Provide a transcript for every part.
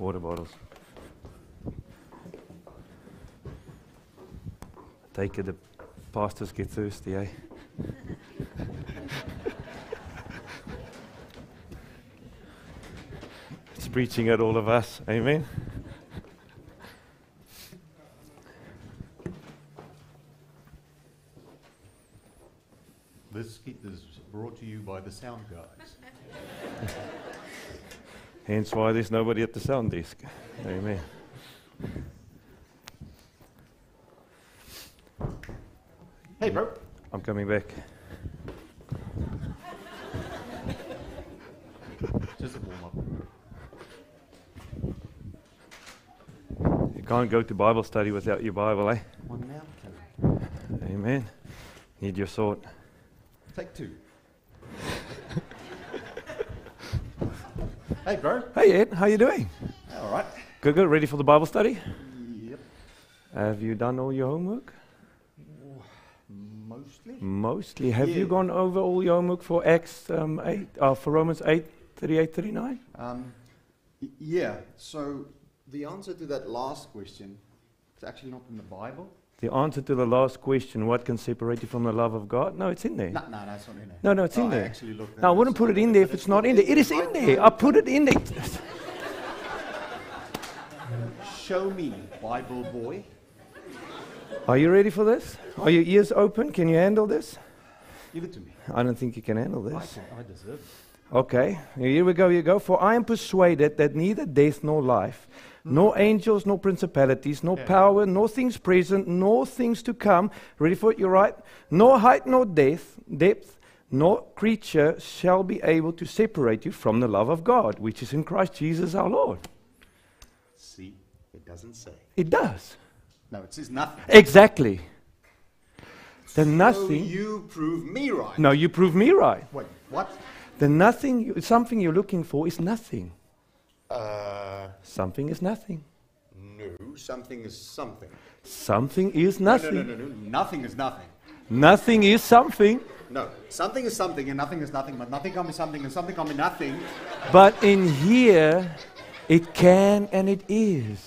water bottles. Take it, the pastors get thirsty, eh? it's preaching at all of us, amen? This skit is brought to you by the sound guys. Hence why there's nobody at the sound desk. Amen. Hey, bro. I'm coming back. Just a warm up. You can't go to Bible study without your Bible, eh? One now. Amen. Need your sword. Take two. Hey, bro. Hey Ed, how you doing? All right. Good, good. Ready for the Bible study? Yep. Have you done all your homework? Mostly. Mostly. Have you gone over all your homework for Acts um, 8, uh, for Romans 8, 38, 39? Um, yeah. So the answer to that last question is actually not in the Bible. The answer to the last question, what can separate you from the love of God? No, it's in there. No, no, no, it's not in there. No, no, it's Oh, in I there. actually looked No, I wouldn't put it in there if it's not in there. It is in there. I put it in there. Show me, Bible boy. Are you ready for this? Are your ears open? Can you handle this? Give it to me. I don't think you can handle I, this. can, I deserve it. Okay, here we go, here we go. For I am persuaded that neither death nor life, nor hmm. angels, nor principalities, nor Yeah. power, nor things present, nor things to come. Ready for it? You're right. Nor height, nor depth, depth, nor creature shall be able to separate you from the love of God, which is in Christ Jesus our Lord. See, it doesn't say. It does. No, it says nothing. Exactly. The So nothing. you prove me right. No, you prove me right. Wait, what? The nothing, you- something you're looking for is nothing. Uh, Something is nothing. no, something is something. Something is No, nothing. No, no, no, no, nothing is nothing. Nothing is something. No, something is something and nothing is nothing, but nothing can be something and something can be nothing. But in here, it can and it is.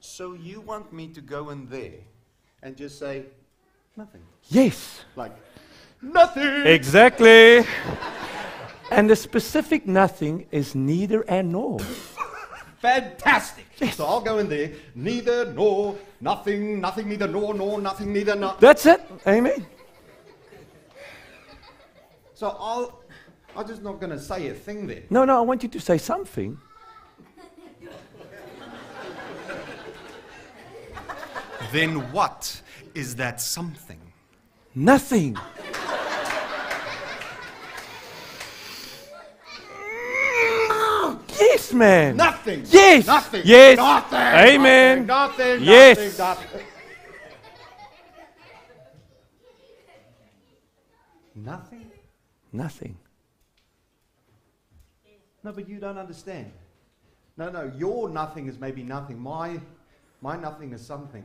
So you want me to go in there and just say nothing? Yes, Like, nothing! exactly. And the specific nothing is neither and nor. Fantastic! So I'll go in there, neither, nor, nothing, nothing, neither, nor, nor, nothing, neither, not. That's it. Amen. So I'll, I'm just not going to say a thing there. No, no, I want you to say something. Then what is that something? Nothing. Yes, man. Nothing! Yes. Nothing! Yes. Nothing! Amen. Nothing! nothing Yes. Nothing, nothing. Nothing? Nothing. No, but you don't understand. No, no, your nothing is maybe nothing. My, my nothing is something.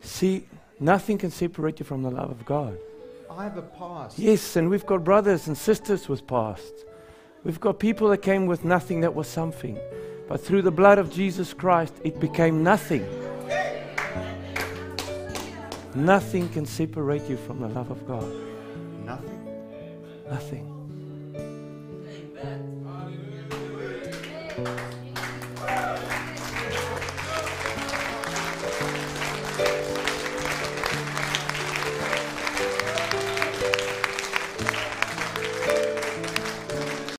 See, nothing can separate you from the love of God. I have a past. Yes, and we've got brothers and sisters with past. We've got people that came with nothing that was something. But through the blood of Jesus Christ, it became nothing. Nothing can separate you from the love of God. Nothing. Nothing.